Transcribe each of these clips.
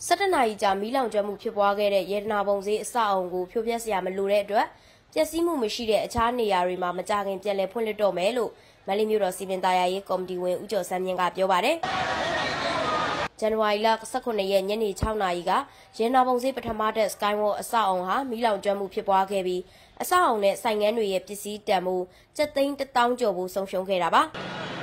17နာရီကြာမီးလောင်ကျွမ်းမှုဖြစ်ပွားခဲ့တဲ့ရေဒနာပုံစည်းအဆောက်အုံကိုဖြိုဖျက်စရာမလိုတဲ့အတွက်ပျက်စီးမှုမရှိတဲ့အခြားနေရာတွေမှာမကြခင်ပြန်လည်ဖွင့်လှစ်တော့မယ်လို့မန္တလေးမြို့တော်စီမံသားရေးကော်မတီဝင်ဦးကျော်စန်းမြင့်ကပြောပါတယ်။ဇန်နဝါရီလ18ရက်ညနေ6နာရီကရေနာပုံစည်းပထမတက် Skywalk အဆောက်အုံဟာမီးလောင်ကျွမ်းမှုဖြစ်ပွားခဲ့ပြီးအဆောက်အုံနဲ့ဆိုင်ငန်းတွေရဲ့ပစ္စည်းတန်မှု7သိန်း1000ကျော်ဖို့ဆုံးရှုံးခဲ့တာပါ။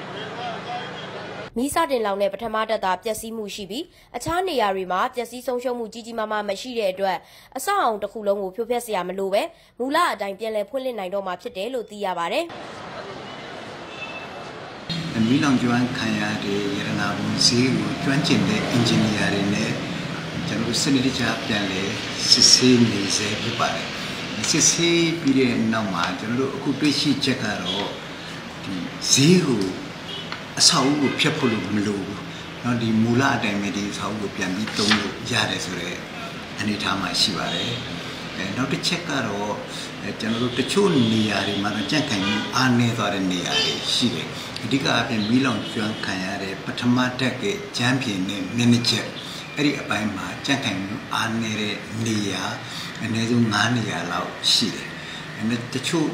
မီးစတင်လောင်တဲ့ပထမတက်တာပျက်စီးမှုရှိပြီးအခြားနေရာတွေမှာပျက်စီးဆုံးရှုံးမှုကြီးကြီးမားမားမရှိတဲ့အတွက်အဆောက်အအုံတစ်ခုလုံးကိုဖြိုဖျက်စရာမလိုပဲမူလအတိုင်းပြန်လည်ဖွင့်လှစ်နိုင်တော့မှာဖြစ်တယ်လို့သိရပါဗျ။မီးလောင်ကျွမ်းခံရတဲ့ရတနာဘုံဈေးကိုကျွမ်းကျင်တဲ့အင်ဂျင်နီယာတွေနဲ့ကျွန်တော်စနစ်တကျပြန်လည်စစ်ဆေးနေစေဖြစ်ပါတယ်။စစ်ဆေးပြီးတဲ့နောက်မှာကျွန်တော်တို့အခုတွေ့ရှိချက်ကတော့ဒီဈေးကို အဆောက်အဦကိုဖျက်ဖို့လို့မလိုဘူးเนาะဒီမူလအတိုင်းပဲဒီအဆောက်အဦကိုပြန်ပြီးသုံးလို့ရတယ်ဆိုတော့အနေအထားမှာရှိပါတယ်အဲနောက်တစ်ချက်ကတော့အဲကျွန်တော်တို့တချို့နေရာတွေမှာတော့ကြန့်ခိုင်မှုအားနည်းသွားတဲ့နေရာတွေရှိတယ်အဓိကအပြင်မီးလောင်ကျွမ်းခံရတဲ့ပထမတက်ကကျမ်းပြင်နဲ့မင်းချက်အဲ့ဒီအပိုင်းမှာကြန့်ခိုင်မှုအားနည်းတဲ့နေရာအနည်းဆုံး9နေရာလောက်ရှိတယ်အဲနဲ့တချို့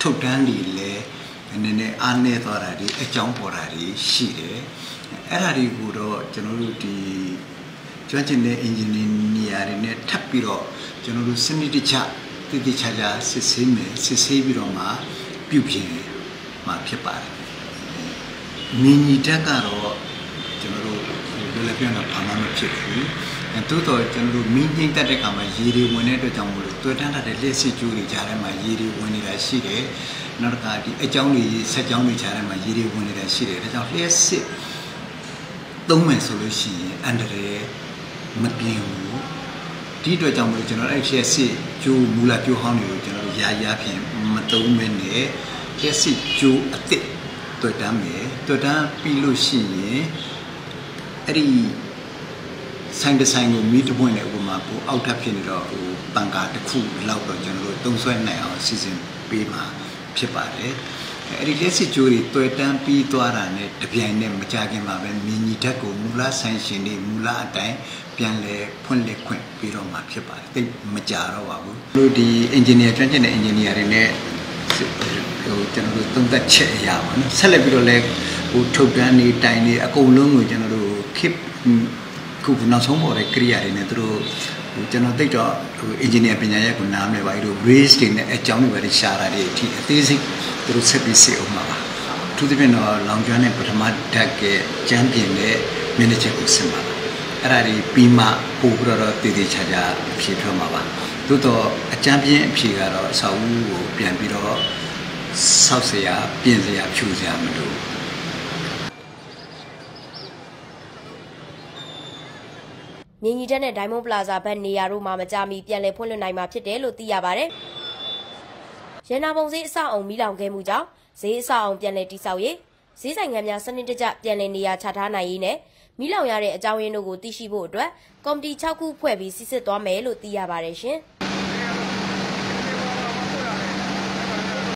ထုတ်တန်းတွေလည်း နည်းနည်းအားနည်းသွားတာဒီအကြောင်းပေါ်တာတွေရှိတယ်အဲ့ဒါတွေကိုတော့ကျွန်တော်တို့ဒီကျွမ်းကျင်တဲ့အင်ဂျင်နီယာတွေနဲ့ထပ်ပြီးတော့ကျွန်တော်တို့စနစ်တကျတည်တည်ချာချာစစ်ဆေးမယ်စစ်ဆေးပြီးတော့မှပြုပြင်မှာဖြစ်ပါတယ်မြင်ညီတက်ကတော့ကျွန်တော်တို့လည်းပြန်တော့ဘာမှမဖြစ်ဘူး အဲတိုးတော့ကျွန်တော်တို့မင်းငိမ့်တက်တဲ့ခါမှာရေတွေဝင်တဲ့အတွက်ကြောင့်မလို့တွေ့တန်းတဲ့လက်စစ်ကျိုးတွေကြားထဲမှာရေတွေဝင်နေတာရှိတယ်နောက်တစ်ခါဒီအကြောင်းတွေဆက်ကြောင်းတွေကြားထဲမှာရေတွေဝင်နေတာရှိတယ်ဒါကြောင့်လျှက်စစ်သုံးမယ်ဆိုလို့ရှိရင်အန်ဒရဲမပြင်းဘူးဒီအတွက်ကြောင့်မလို့ကျွန်တော်အဲ့လျှက်စစ်ကျိုးမူလကျိုးဟောင်းတွေကိုကျွန်တော်ရာရာဖြင့်မသုံးမနဲ့လျှက်စစ်ကျိုးအစ်စ်တွေ့တမ်းမယ်တွေ့တမ်းပြီးလို့ရှိရင်အဲ့ဒီ ဆိုင်တစ်ဆိုင်ကိုမီးတပွင့်တဲ့ဥပမာကိုအောက်ထပ်ဖြစ်နေတော့ဟိုတန်ကာတစ်ခုလောက်တော့ကျွန်တော်တို့သုံးဆွဲနိုင်အောင်စီစဉ်ပေးမှာဖြစ်ပါတယ်အဲ့ဒီလက်စစ်ကြိုးတွေတွေ့တန်းပြီးသွားတာနဲ့တပြိုင်နက်မကြခင်မှာပဲမြင်းကြီးဓာတ်ကိုမူလဆိုင်ရှင်တွေမူလအတိုင်းပြန်လဲဖွင့်လက်ခွင့်ပြီးတော့မှာဖြစ်ပါတယ်တိတ်မကြတော့ပါဘူးတို့ဒီ engineer ကျွမ်းကျင်တဲ့ engineer တွေနဲ့ဟိုကျွန်တော်တို့သုံးသက်ချက်အရာပါနော်ဆက်လက်ပြီးတော့လဲဟိုထုတ်တန်းနေတိုင်နေအကုန်လုံးကိုကျွန်တော်တို့ keep ခုနောက်ဆုံးပေါ်တဲ့ကိရိယာတွေနဲ့သူတို့ဟိုကျွန်တော်သိတော့ဟို engineer ပညာရပ်ကိုနားမလဲပါဘူး race တွေနဲ့အကြောင်းတွေပဲရှာတာတွေအထိအသေးစိတ်သူတို့ဆက်ပြီးစေအောင်ပါပါအထူးသဖြင့်တော့လောင်ကျွမ်းတဲ့ပထမဓာတ်ကကျမ်းပြင်တဲ့ manager ကိုဆင်ပါပါအဲ့ဒါဒီပြီးမှပို့ပြီးတော့တည်တည်ချာချာအဖြေထွက်မှာပါသို့တော့အကျမ်းပြင်းအဖြေကတော့အဆောက်အဦကိုပြန်ပြီးတော့ဆောက်เสียပြင်เสียဖြူเสียမလို့ မြင်းကြီးတက်နဲ့ Diamond Plaza ဘက်နေရာတို့မှာမကြမီပြန်လည်ဖွင့်လှစ်နိုင်မှာဖြစ်တယ်လို့သိရပါတယ်။ရန်နာပုံစည်းအဆောက်အုံမီးလောင်ခဲ့မှုကြောင့်ဈေးအဆောက်အုံပြန်လည်တိစောက်ရေးဈေးဆိုင်ငံများစနစ်တကျပြန်လည်နေရာချထားနိုင်ရေးနဲ့မီးလောင်ရတဲ့အကြောင်းရင်းတို့ကိုသိရှိဖို့အတွက်ကော်မတီ6ခုဖွဲ့ပြီးစစ်စစ်သွားမယ်လို့သိရပါတယ်ရှင်။